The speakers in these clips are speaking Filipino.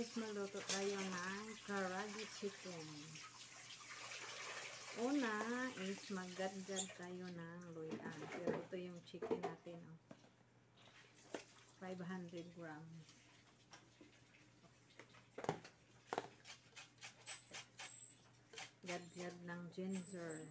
guys, maluto tayo ng karagi chicken. Una is magdadgad tayo ng luyan. Pero ito yung chicken natin. Oh. 500 grams. Gadgad ng ginger.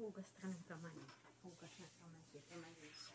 Hugas ka ng kamay. Hugas ng kamay. Kita malinis.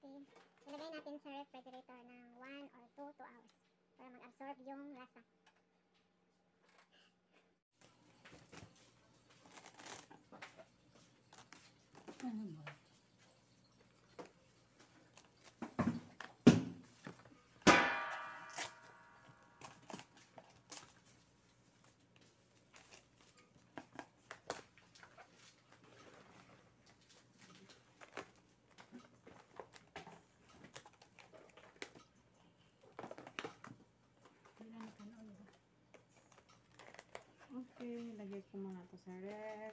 Okay. Ilagay natin sa refrigerator ng 1 or 2 2 hours para mag-absorb yung lasa. Ano Okay, lagay ko muna ito sa ref.